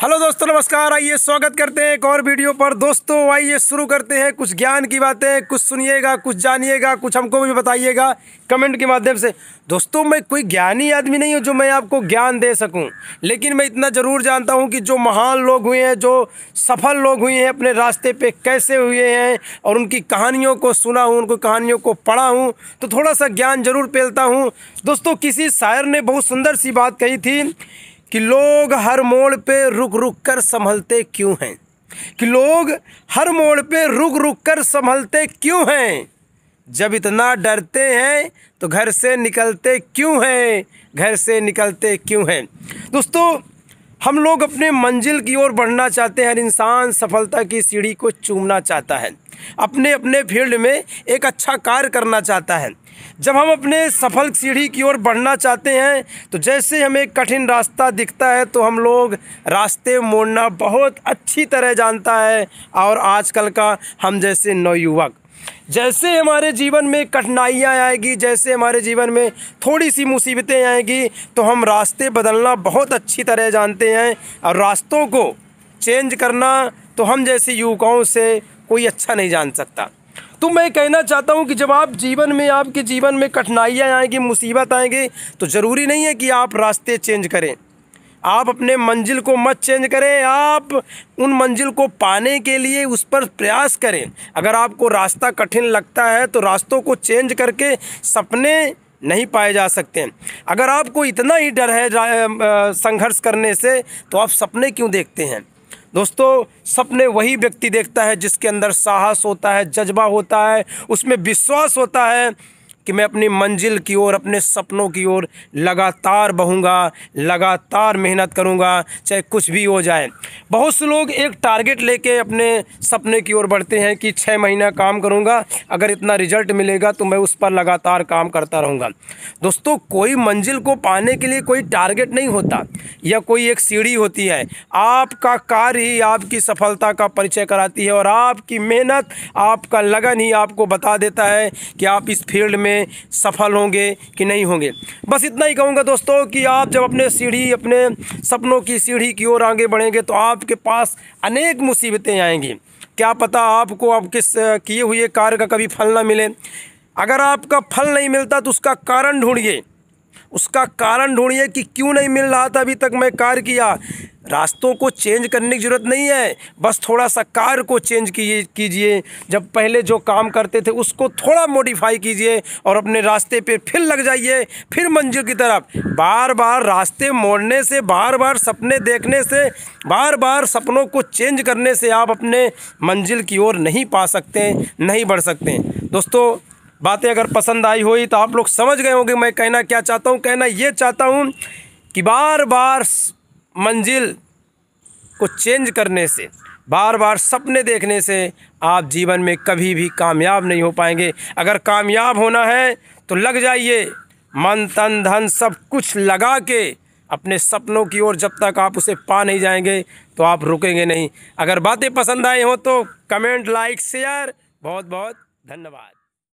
Hello दोस्तों, नमस्कार। आइए स्वागत करते हैं एक और वीडियो पर। दोस्तों, आइए शुरू करते हैं। कुछ ज्ञान की बातें, कुछ सुनिएगा, कुछ जानिएगा, कुछ हमको भी बताइएगा कमेंट के माध्यम से। दोस्तों, मैं कोई ज्ञानी आदमी नहीं हूँ जो मैं आपको ज्ञान दे सकूँ। लेकिन मैं इतना ज़रूर जानता हूँ कि जो महान लोग हुए हैं, जो सफल लोग हुए हैं, अपने रास्ते पर कैसे हुए हैं और उनकी कहानियों को सुना हूँ, उनको कहानियों को पढ़ा हूँ तो थोड़ा सा ज्ञान ज़रूर पेलता हूँ। दोस्तों, किसी शायर ने बहुत सुंदर सी बात कही थी कि लोग हर मोड़ पे रुक रुक कर संभलते क्यों हैं? कि लोग हर मोड़ पे रुक रुक कर संभलते क्यों हैं? जब इतना डरते हैं तो घर से निकलते क्यों हैं? घर से निकलते क्यों हैं? दोस्तों, हम लोग अपने मंजिल की ओर बढ़ना चाहते हैं। हर इंसान सफलता की सीढ़ी को चूमना चाहता है। अपने अपने फ़ील्ड में एक अच्छा कार्य करना चाहता है। जब हम अपने सफल सीढ़ी की ओर बढ़ना चाहते हैं तो जैसे हमें कठिन रास्ता दिखता है तो हम लोग रास्ते मोड़ना बहुत अच्छी तरह जानता है। और आजकल का हम जैसे नवयुवक, जैसे हमारे जीवन में कठिनाइयाँ आएगी, जैसे हमारे जीवन में थोड़ी सी मुसीबतें आएगी तो हम रास्ते बदलना बहुत अच्छी तरह जानते हैं। और रास्तों को चेंज करना तो हम जैसे युवकों से कोई अच्छा नहीं जान सकता। तो मैं कहना चाहता हूँ कि जब आप जीवन में, आपके जीवन में कठिनाइयाँ आएँगी, मुसीबत आएँगी तो ज़रूरी नहीं है कि आप रास्ते चेंज करें। आप अपने मंजिल को मत चेंज करें, आप उन मंजिल को पाने के लिए उस पर प्रयास करें। अगर आपको रास्ता कठिन लगता है तो रास्तों को चेंज करके सपने नहीं पाए जा सकते। अगर आपको इतना ही डर है संघर्ष करने से तो आप सपने क्यों देखते हैं? दोस्तों, सपने वही व्यक्ति देखता है जिसके अंदर साहस होता है, जज्बा होता है, उसमें विश्वास होता है। कि मैं अपनी मंजिल की ओर, अपने सपनों की ओर लगातार बहूँगा, लगातार मेहनत करूँगा, चाहे कुछ भी हो जाए। बहुत से लोग एक टारगेट लेके अपने सपने की ओर बढ़ते हैं कि छः महीना काम करूँगा, अगर इतना रिज़ल्ट मिलेगा तो मैं उस पर लगातार काम करता रहूँगा। दोस्तों, कोई मंजिल को पाने के लिए कोई टारगेट नहीं होता, या कोई एक सीढ़ी होती है। आपका कार्य ही आपकी सफलता का परिचय कराती है और आपकी मेहनत, आपका लगन ही आपको बता देता है कि आप इस फ़ील्ड में में सफल होंगे कि नहीं होंगे। बस इतना ही कहूँगा दोस्तों कि आप जब अपने सीढ़ी, अपने सपनों की सीढ़ी की ओर आगे बढ़ेंगे तो आपके पास अनेक मुसीबतें आएँगी। क्या पता आपको अब किस, किए हुए कार्य का कभी फल ना मिले। अगर आपका फल नहीं मिलता तो उसका कारण ढूंढिए। उसका कारण ढूंढिए कि क्यों नहीं मिल रहा था अभी तक मैं कार्य किया। रास्तों को चेंज करने की ज़रूरत नहीं है। बस थोड़ा सा कार को चेंज कीजिए कीजिए। जब पहले जो काम करते थे, उसको थोड़ा मॉडिफाई कीजिए और अपने रास्ते पे फिर लग जाइए, फिर मंजिल की तरफ़। बार बार रास्ते मोड़ने से बार बार सपने देखने से बार बार सपनों को चेंज करने से आप अपने मंजिल की ओर नहीं पा सकते, नहीं बढ़ सकते। दोस्तों बातें अगर पसंद आई हुई तो आप लोग समझ गए होंगे मैं कहना क्या चाहता हूँ। कहना ये चाहता हूँ कि बार बार मंजिल को चेंज करने से बार बार सपने देखने से आप जीवन में कभी भी कामयाब नहीं हो पाएँगे। अगर कामयाब होना है तो लग जाइए, मन, तन, धन सब कुछ लगा के अपने सपनों की ओर जब तक आप उसे पा नहीं जाएँगे तो आप रुकेंगे नहीं। अगर बातें पसंद आई हों तो कमेंट, लाइक, शेयर बहुत बहुत धन्यवाद।